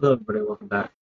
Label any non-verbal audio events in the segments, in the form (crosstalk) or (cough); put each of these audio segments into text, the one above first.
Hello, everybody. Welcome back.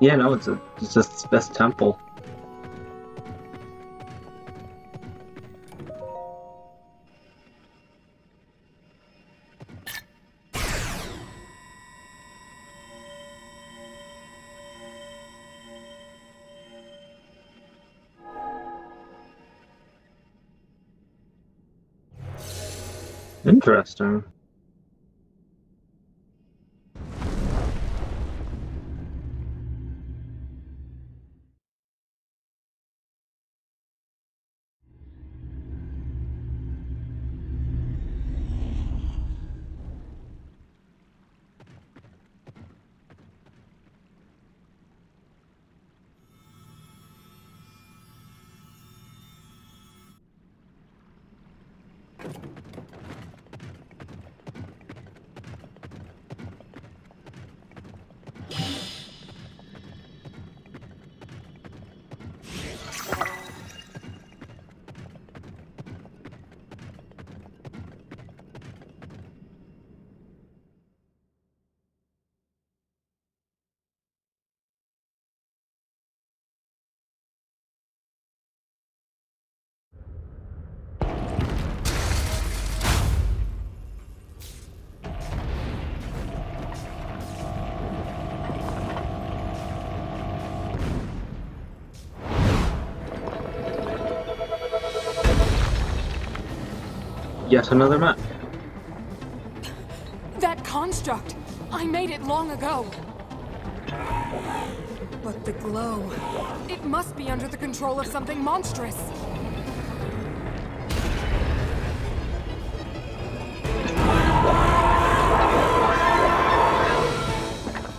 Yeah, no, it's a it's just the best temple. Interesting. Yet another map. That construct! I made it long ago! But the glow... It must be under the control of something monstrous!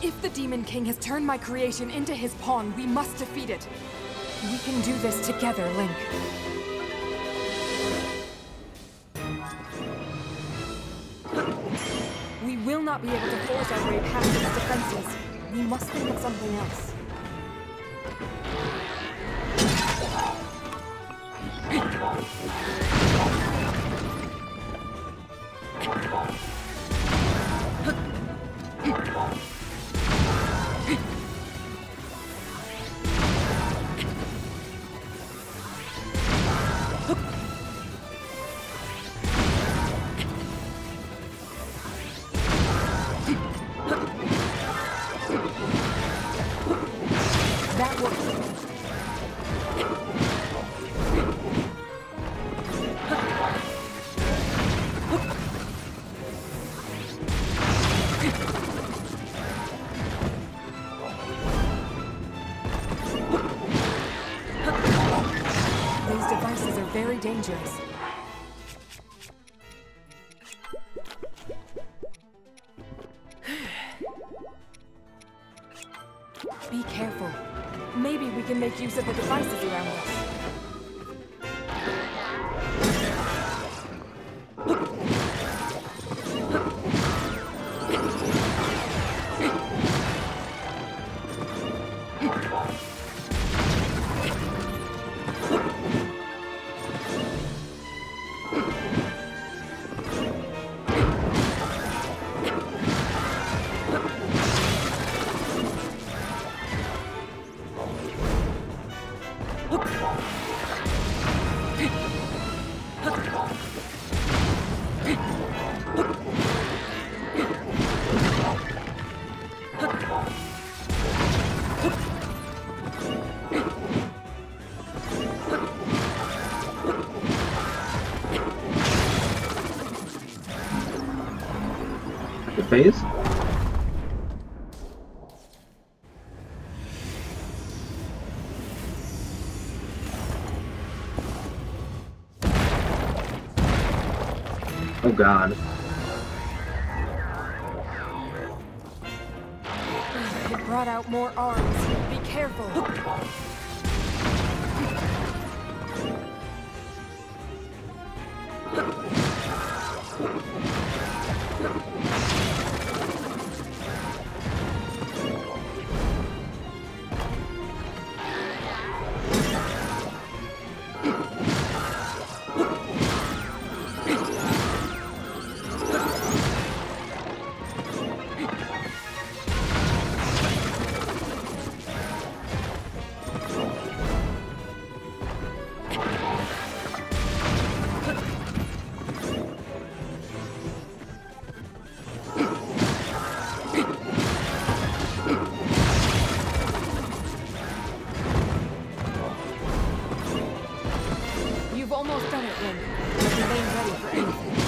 If the Demon King has turned my creation into his pawn, we must defeat it. We can do this together, Link. Not be able to force our way past its defenses. We must think of something else. Dangerous. Oh god. It brought out more arms. Be careful. Almost done it. But remain ready for anything.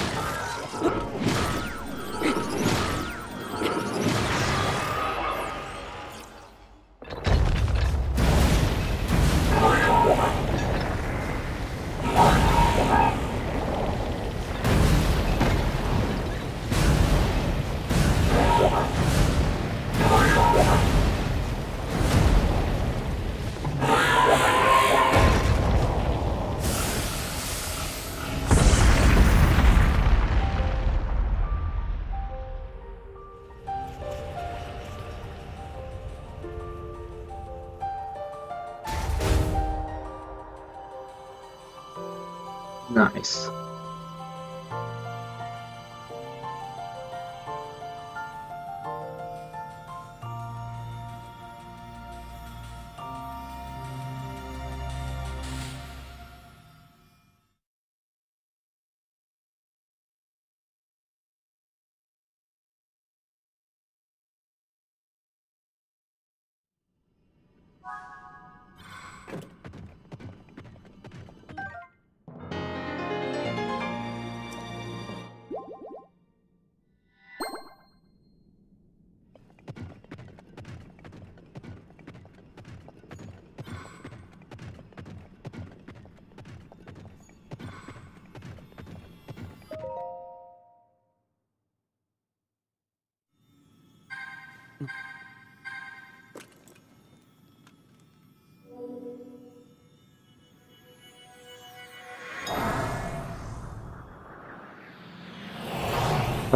Nice.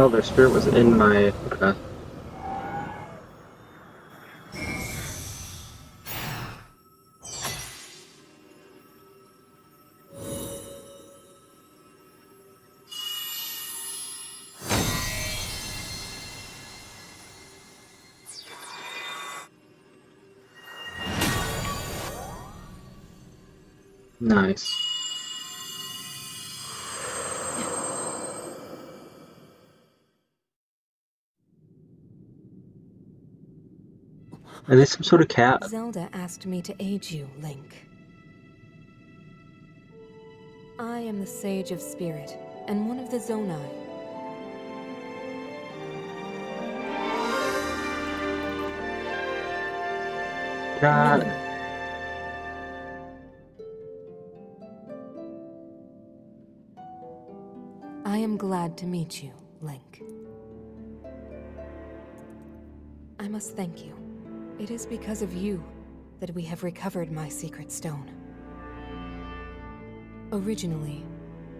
Oh, their spirit was in my. Okay. Nice. Are they some sort of cat? Zelda asked me to aid you, Link. I am the Sage of Spirit, and one of the Zonai. God. I am glad to meet you, Link. I must thank you. It is because of you that we have recovered my secret stone. Originally,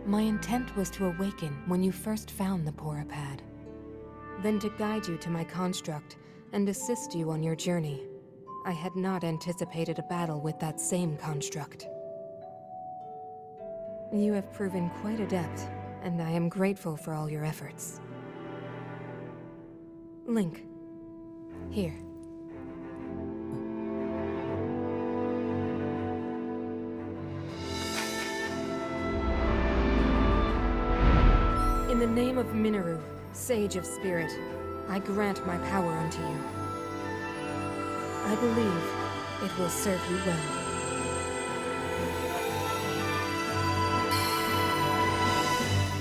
my intent was to awaken when you first found the Purah Pad. Then to guide you to my construct and assist you on your journey. I had not anticipated a battle with that same construct. You have proven quite adept, and I am grateful for all your efforts. Link, here. Name of Mineru, Sage of Spirit, I grant my power unto you. I believe it will serve you well.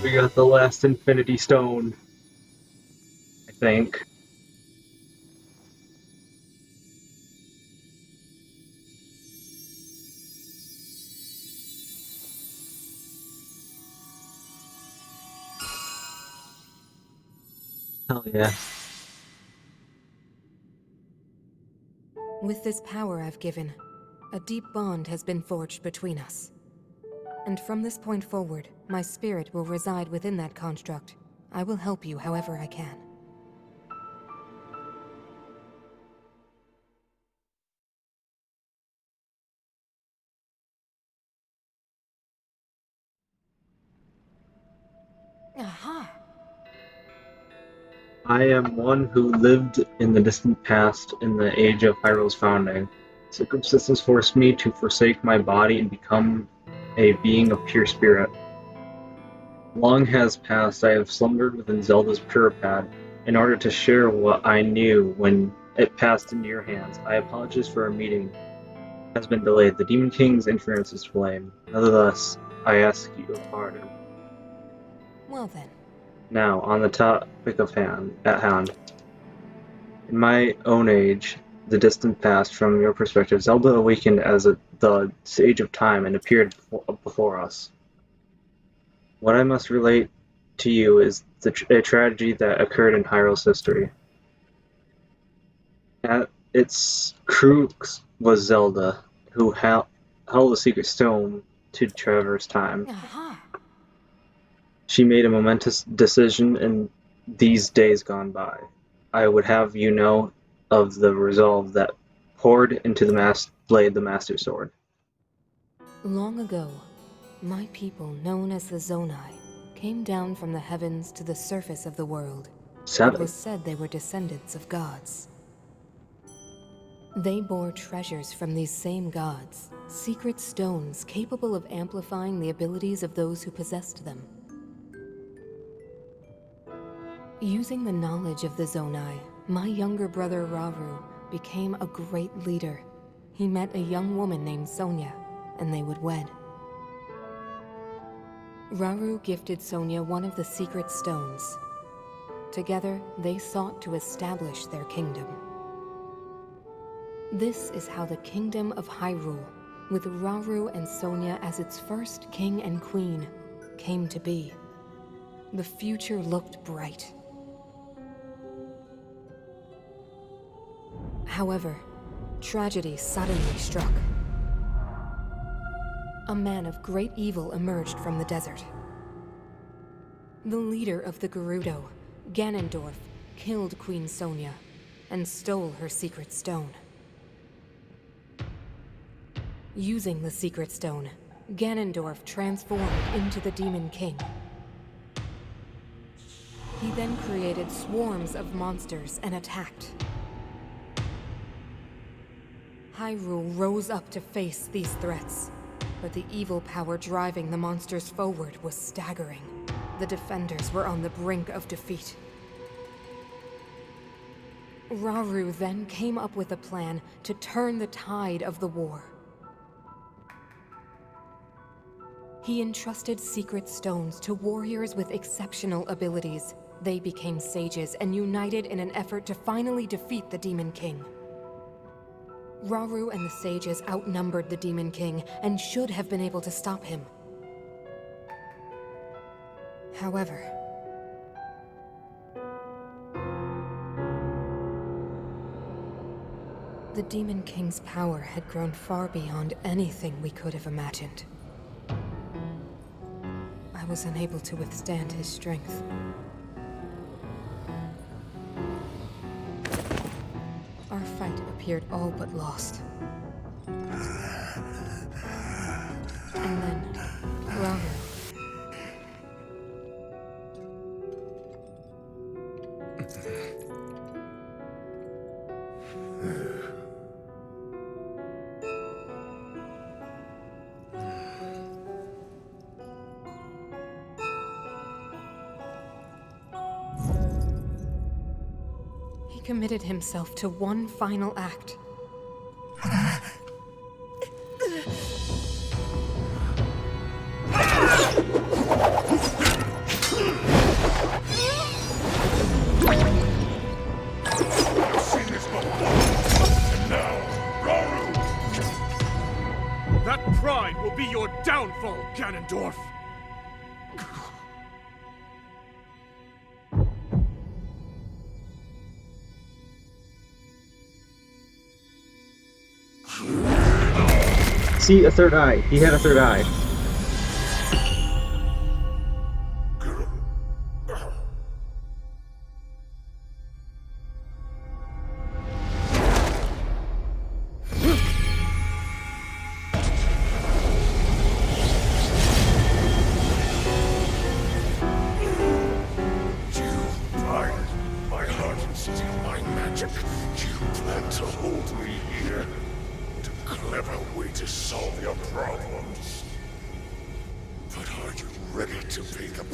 We got the last Infinity Stone. I think. Hell yeah. With this power I've given, a deep bond has been forged between us. And from this point forward, my spirit will reside within that construct. I will help you however I can. I am one who lived in the distant past in the age of Hyrule's founding. Circumstances forced me to forsake my body and become a being of pure spirit. Long has passed I have slumbered within Zelda's Purah Pad in order to share what I knew when it passed into your hands. I apologize for our meeting has been delayed. The Demon King's interference is to blame. Nevertheless, I ask you pardon. Well then, Now, on the topic of hand, at hand. In my own age, the distant past, from your perspective, Zelda awakened as a, the Sage of Time and appeared before, us. What I must relate to you is the a tragedy that occurred in Hyrule's history. At its crux was Zelda, who held, the secret stone to traverse time. aha! She made a momentous decision in these days gone by. I would have you know of the resolve that poured into the mas- blade the Master Sword. Long ago, my people, known as the Zonai, came down from the heavens to the surface of the world. It was said they were descendants of gods. They bore treasures from these same gods, secret stones capable of amplifying the abilities of those who possessed them. Using the knowledge of the Zonai, my younger brother Rauru became a great leader. He met a young woman named Sonia, and they would wed. Rauru gifted Sonia one of the secret stones. Together, they sought to establish their kingdom. This is how the kingdom of Hyrule, with Rauru and Sonia as its first king and queen, came to be. The future looked bright. However, tragedy suddenly struck. A man of great evil emerged from the desert. The leader of the Gerudo, Ganondorf, killed Queen Sonia and stole her secret stone. Using the secret stone, Ganondorf transformed into the Demon King. He then created swarms of monsters and attacked. Hyrule rose up to face these threats, but the evil power driving the monsters forward was staggering. The defenders were on the brink of defeat. Rauru then came up with a plan to turn the tide of the war. He entrusted secret stones to warriors with exceptional abilities. They became sages and united in an effort to finally defeat the Demon King. Rauru and the sages outnumbered the Demon King and should have been able to stop him. However, the Demon King's power had grown far beyond anything we could have imagined. I was unable to withstand his strength. Appeared all but lost. And then, Rauru. Committed himself to one final act. That pride will be your downfall, Ganondorf! See, a third eye. He had a third eye.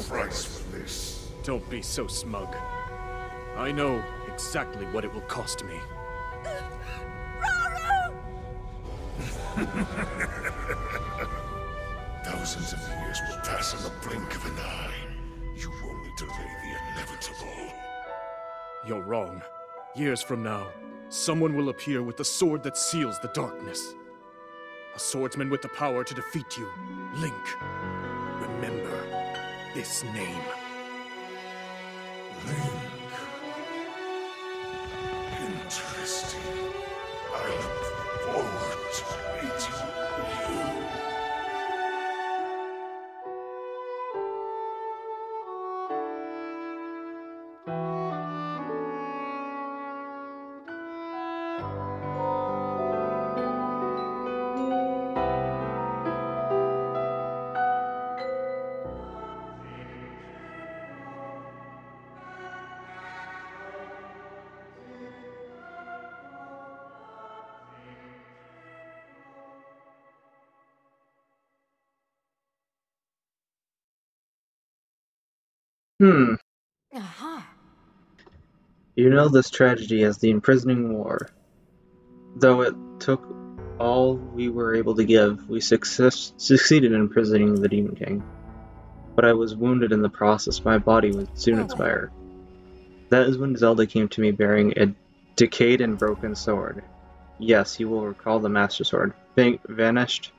Price for this? Don't be so smug. I know exactly what it will cost me. (laughs) Thousands of years will pass in the blink of an eye. You only delay the inevitable. You're wrong. Years from now, someone will appear with the sword that seals the darkness. A swordsman with the power to defeat you. Link. This name. Link. Interesting. I look forward to meeting Hmm. Aha! You know this tragedy as the imprisoning war. Though it took all we were able to give, we success- succeeded in imprisoning the Demon King. But I was wounded in the process, my body would soon Oh. expire. That is when Zelda came to me bearing a decayed and broken sword. Yes, you will recall the Master Sword, vanished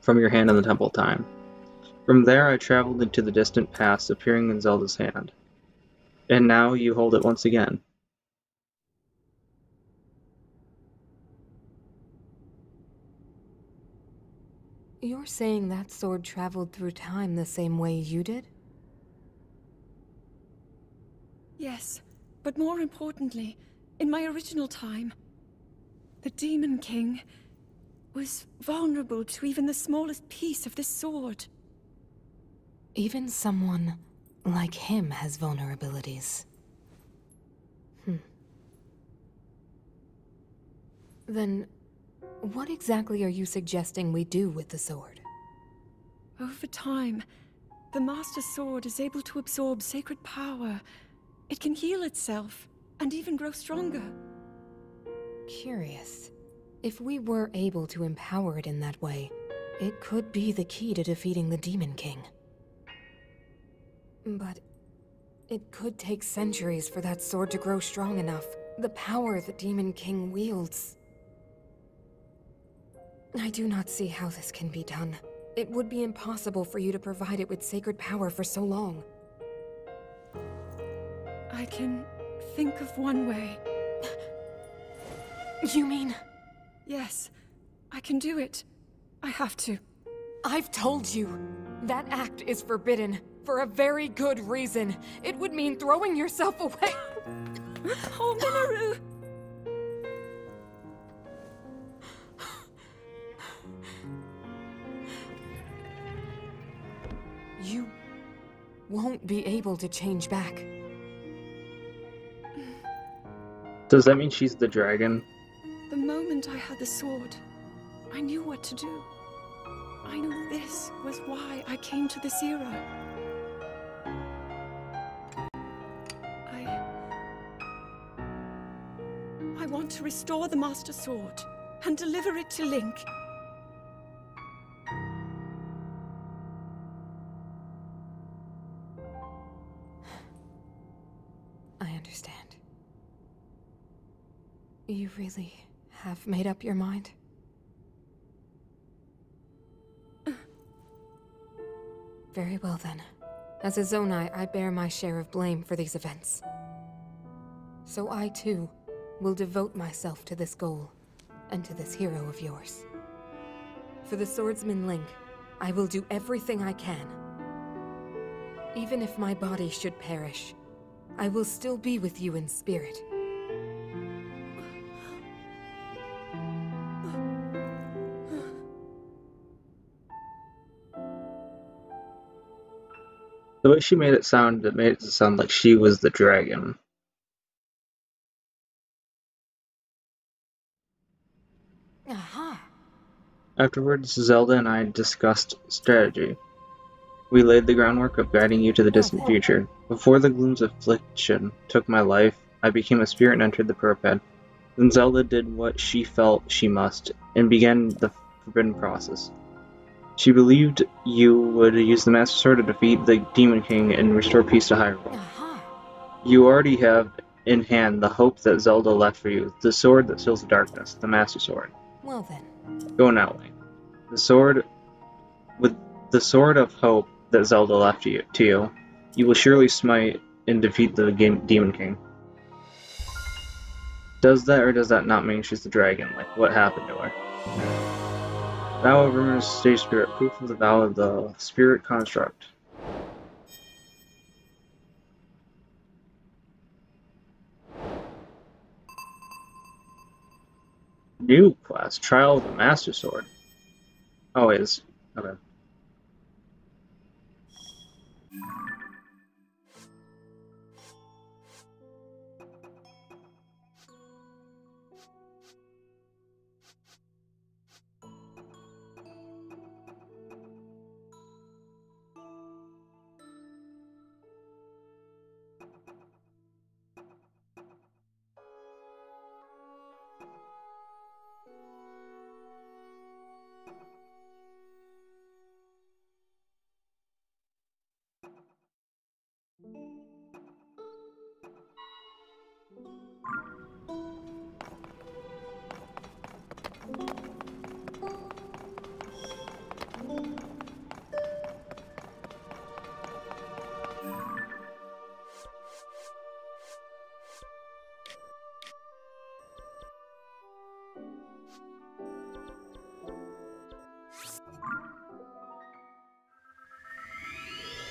from your hand in the Temple of Time. From there I traveled into the distant past, appearing in Zelda's hand. And now you hold it once again. You're saying that sword traveled through time the same way you did? Yes, but more importantly, in my original time, the Demon King was vulnerable to even the smallest piece of this sword. Even someone like him has vulnerabilities. Hmm. Then, what exactly are you suggesting we do with the sword? Over time, the Master Sword is able to absorb sacred power. It can heal itself, and even grow stronger. Curious. If we were able to empower it in that way, it could be the key to defeating the Demon King. But it could take centuries for that sword to grow strong enough. The power the Demon King wields. I do not see how this can be done. It would be impossible for you to provide it with sacred power for so long. I can think of one way. You mean... Yes, I can do it. I have to. I've told you. That act is forbidden. For a very good reason. It would mean throwing yourself away. oh, Mineru! You won't be able to change back. Does that mean she's the dragon? The moment I had the sword, I knew what to do. I knew this was why I came to this era. To restore the Master Sword and deliver it to Link. I understand. You really have made up your mind? (sighs) Very well then. As a Zonai, I bear my share of blame for these events. So I too will devote myself to this goal, and to this hero of yours. For the swordsman Link, I will do everything I can. Even if my body should perish, I will still be with you in spirit. The way she made it sound, it made it sound like she was the dragon. Afterwards, Zelda and I discussed strategy. We laid the groundwork of guiding you to the distant future. Before the gloom's affliction took my life, I became a spirit and entered the Purah Pad. Then Zelda did what she felt she must, and began the forbidden process. She believed you would use the Master Sword to defeat the Demon King and restore peace to Hyrule. Uh-huh. You already have in hand the hope that Zelda left for you, the sword that seals the darkness, the Master Sword. Well then. Go now, Link. The sword, with the sword of hope that Zelda left you, to you, you will surely smite and defeat the game, Demon King. Does that or does that not mean she's the dragon? Like, what happened to her? Vow of Ruinous Stage Spirit, proof of the vow of the spirit construct. New class, Trial of the Master Sword. Oh, wait, it's, okay.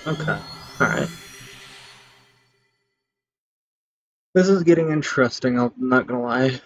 Okay, alright. This is getting interesting, I'm not gonna lie.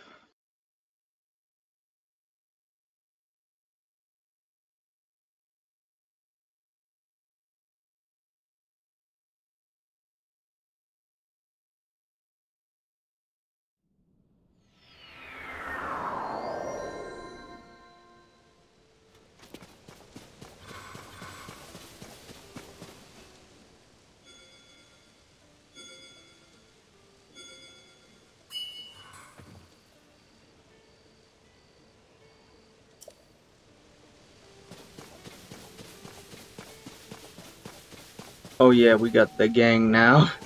yeah, we got the gang now. (laughs)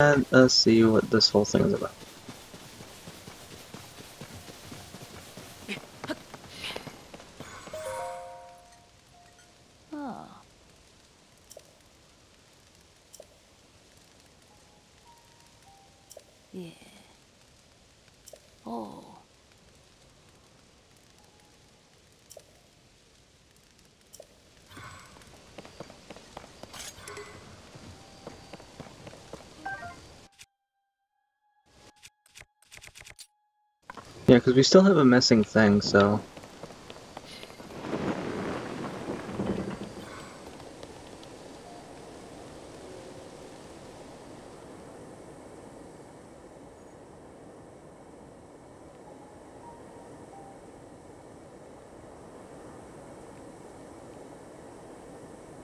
And let's see what this whole thing is about. Because we still have a missing thing, so...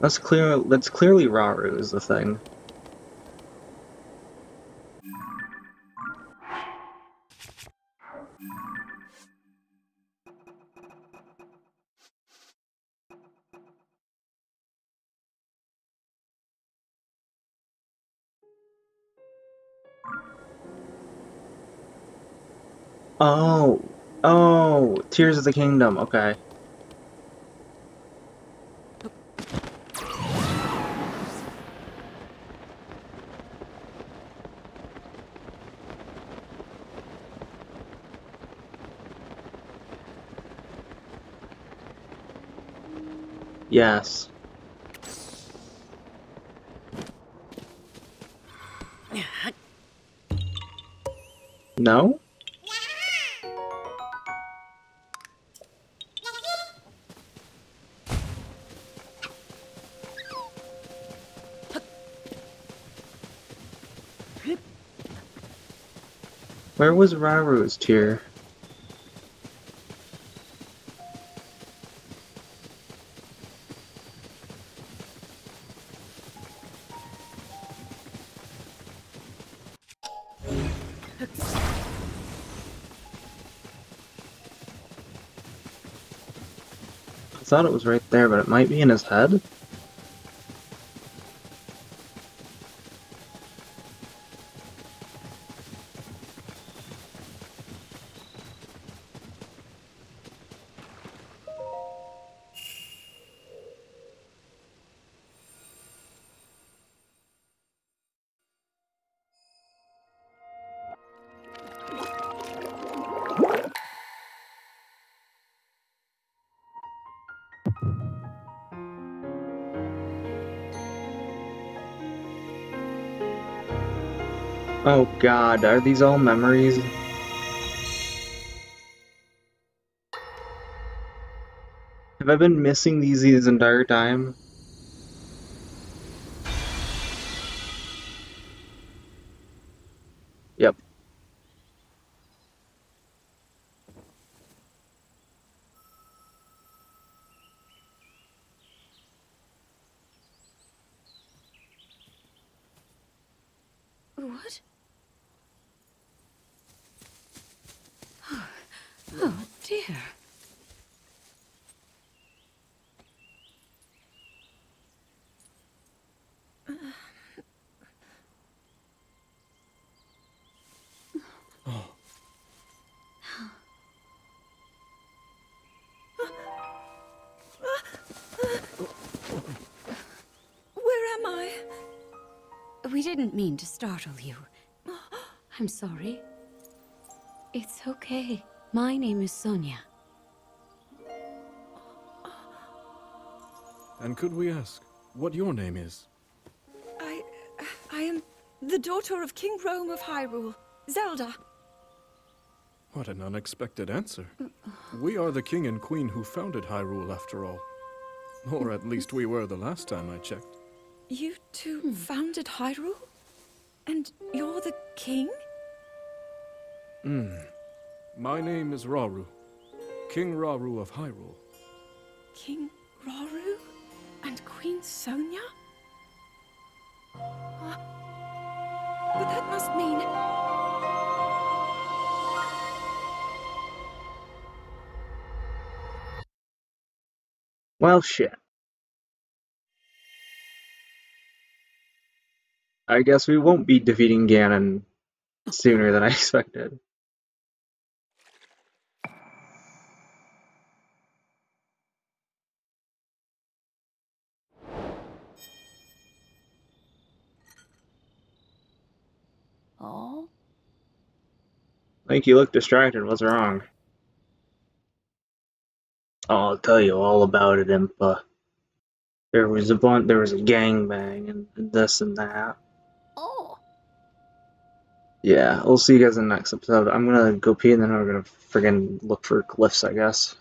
That's clear. That's clearly Rauru is the thing. Tears of the Kingdom. Okay. Yes. No? Where was Rauru's tear? I thought it was right there, but it might be in his head? Oh god, are these all memories? Have I been missing these this entire time? Didn't mean to startle you. (gasps) I'm sorry. It's okay. My name is Sonia. And could we ask what your name is? I. I am the daughter of King Rhoam of Hyrule, Zelda. What an unexpected answer. We are the king and queen who founded Hyrule, after all. Or at least we were the last time I checked. You two founded Hyrule? And you're the king? Hmm. My name is Rauru. King Rauru of Hyrule. King Rauru? And Queen Sonia? Uh, But that must mean. Well, shit. I guess we won't be defeating Ganon sooner than I (laughs) expected. Oh? Link, you look distracted. What's wrong? I'll tell you all about it, Impa. There was a bunch, there was a gangbang and this and that. Oh. Yeah, we'll see you guys in the next episode. I'm gonna go pee and then we're gonna friggin' look for glyphs, I guess.